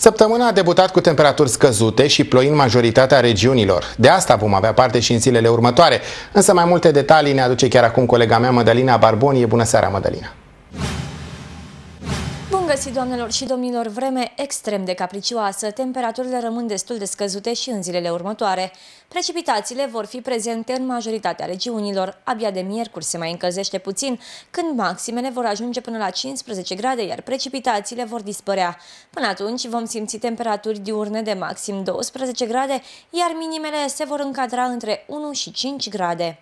Săptămâna a debutat cu temperaturi scăzute și ploi în majoritatea regiunilor. De asta vom avea parte și în zilele următoare. Însă mai multe detalii ne aduce chiar acum colega mea, Mădălina Barboni. Bună seara, Mădălina! Găsit, doamnelor și domnilor, vreme extrem de capricioasă. Temperaturile rămân destul de scăzute și în zilele următoare. Precipitațiile vor fi prezente în majoritatea regiunilor. Abia de miercuri se mai încălzește puțin, când maximele vor ajunge până la 15 grade, iar precipitațiile vor dispărea. Până atunci vom simți temperaturi diurne de maxim 12 grade, iar minimele se vor încadra între 1 și 5 grade.